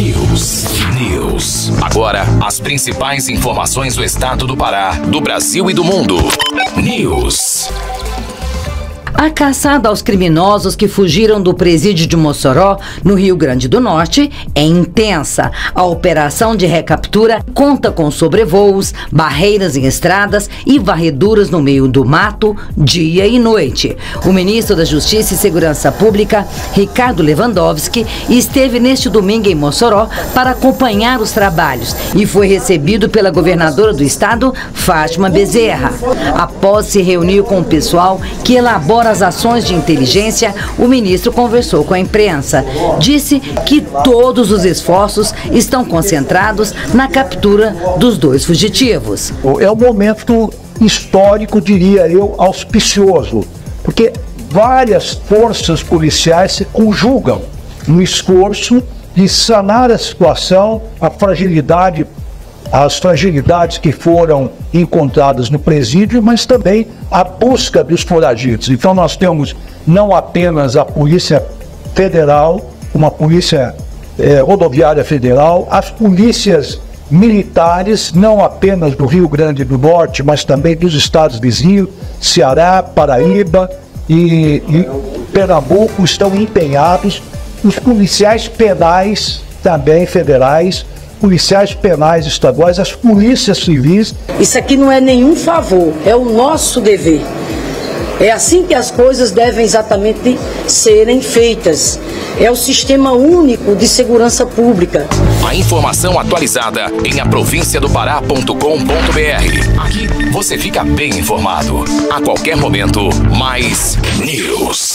News. News. Agora, as principais informações do estado do Pará, do Brasil e do mundo. News. A caçada aos criminosos que fugiram do presídio de Mossoró, no Rio Grande do Norte, é intensa. A operação de recaptura conta com sobrevoos, barreiras em estradas e varreduras no meio do mato, dia e noite. O ministro da Justiça e Segurança Pública, Ricardo Lewandowski, esteve neste domingo em Mossoró para acompanhar os trabalhos e foi recebido pela governadora do estado, Fátima Bezerra. Após se reunir com o pessoal que elabora as ações de inteligência, o ministro conversou com a imprensa. Disse que todos os esforços estão concentrados na captura dos dois fugitivos. É um momento histórico, diria eu, auspicioso, porque várias forças policiais se conjugam no esforço de sanar a situação, a fragilidade as fragilidades que foram encontradas no presídio, mas também a busca dos foragidos. Então nós temos não apenas a Polícia Federal, uma Polícia eh, Rodoviária Federal, as polícias militares, não apenas do Rio Grande do Norte, mas também dos estados vizinhos, Ceará, Paraíba e, e Pernambuco estão empenhados, os policiais penais também federais policiais penais estaduais, as polícias civis. Isso aqui não é nenhum favor, é o nosso dever. É assim que as coisas devem exatamente serem feitas. É o sistema único de segurança pública. A informação atualizada em aprovinciadopará.com.br. Aqui você fica bem informado. A qualquer momento, mais news.